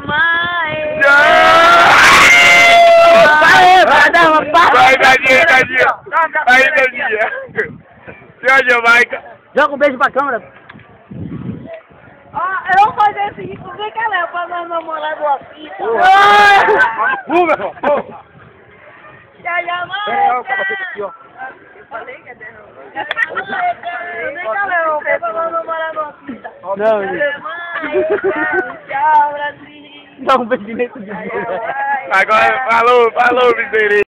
mãe. Vai, vai, dá uma pá. Vai, Dadinha, Dadinha. Aí, Dadinha. Tchau, Jamaica. Joga um beijo pra câmera. Ó, eu vou fazer o seguinte, vem cá, Léo, pra nós namorar do ofício. Fuga. Tchau, Jamaica. É, o capacete aqui, ó. Eu falei que é derrão. Vem cá, Léo, pra nós namorar do ofício. Não, Brasil. Dá um beijo nesse. Agora, falou, falou, miseria.